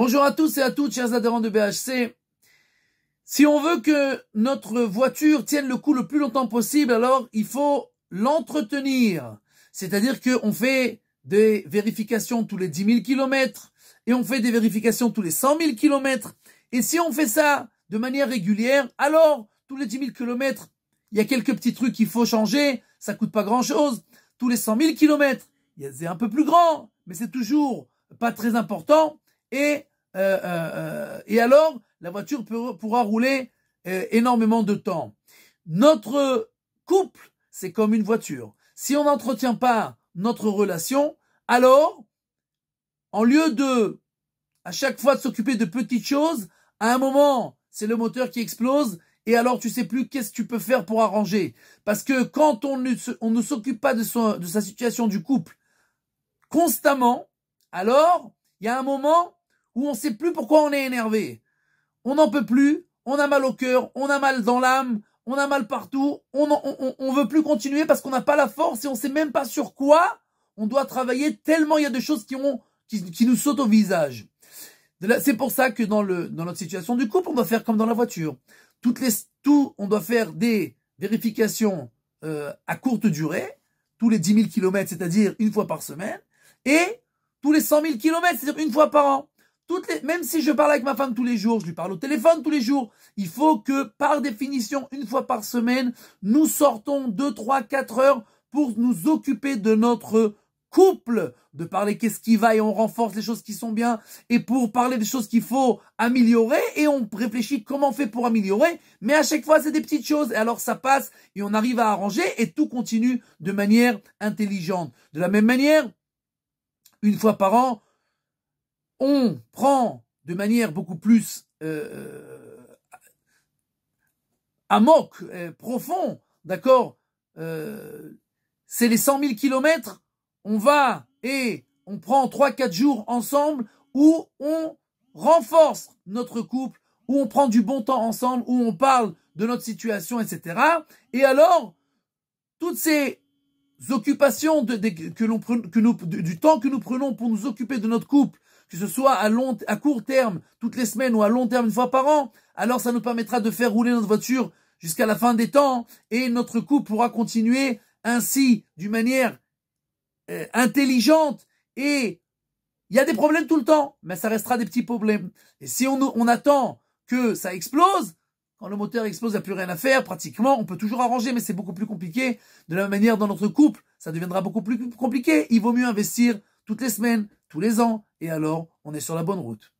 Bonjour à tous et à toutes, chers adhérents de BHC. Si on veut que notre voiture tienne le coup le plus longtemps possible, alors il faut l'entretenir. C'est-à-dire qu'on fait des vérifications tous les 10 000 kilomètres et on fait des vérifications tous les 100 000 kilomètres. Et si on fait ça de manière régulière, alors tous les 10 000 kilomètres, il y a quelques petits trucs qu'il faut changer, ça coûte pas grand-chose. Tous les 100 000 kilomètres, c'est un peu plus grand, mais c'est toujours pas très important. Et euh, euh, euh, et alors la voiture pourra rouler énormément de temps. Notre couple, c'est comme une voiture. Si on n'entretient pas notre relation, alors, en lieu de, à chaque fois de s'occuper de petites choses, à un moment, c'est le moteur qui explose, et alors tu sais plus qu'est-ce que tu peux faire pour arranger. Parce que quand on ne, on ne s'occupe pas de, son, de sa situation du couple constamment, alors, il y a un moment où on sait plus pourquoi on est énervé. On n'en peut plus, on a mal au cœur, on a mal dans l'âme, on a mal partout, on, on, veut plus continuer parce qu'on n'a pas la force et on sait même pas sur quoi on doit travailler tellement il y a des choses qui nous sautent au visage. C'est pour ça que dans notre situation du couple, on doit faire comme dans la voiture. Toutes les, tout, on doit faire des vérifications euh, à courte durée, tous les 10 000 kilomètres, c'est-à-dire une fois par semaine, et tous les 100 000 kilomètres, c'est-à-dire une fois par an même si je parle avec ma femme tous les jours, je lui parle au téléphone tous les jours, il faut que, par définition, une fois par semaine, nous sortons 2, 3, 4 heures pour nous occuper de notre couple, de parler qu'est-ce qui va et on renforce les choses qui sont bien, et pour parler des choses qu'il faut améliorer, et on réfléchit comment on fait pour améliorer, mais à chaque fois c'est des petites choses, et alors ça passe, et on arrive à arranger, et tout continue de manière intelligente. De la même manière, une fois par an, on prend de manière beaucoup plus euh, amok, euh, profond, d'accord euh, C'est les 100 000 kilomètres, on va et on prend 3-4 jours ensemble où on renforce notre couple, où on prend du bon temps ensemble, où on parle de notre situation, etc. Et alors, toutes ces occupations de, que nous, du temps que nous prenons pour nous occuper de notre couple, que ce soit à long, à court terme, toutes les semaines ou à long terme, une fois par an, alors ça nous permettra de faire rouler notre voiture jusqu'à la fin des temps et notre couple pourra continuer ainsi d'une manière euh, intelligente et il y a des problèmes tout le temps, mais ça restera des petits problèmes. Et si on, on attend que ça explose, quand le moteur explose, il n'y a plus rien à faire, pratiquement, on peut toujours arranger, mais c'est beaucoup plus compliqué. De la même manière, dans notre couple, ça deviendra beaucoup plus compliqué. Il vaut mieux investir toutes les semaines, tous les ans, et alors on est sur la bonne route.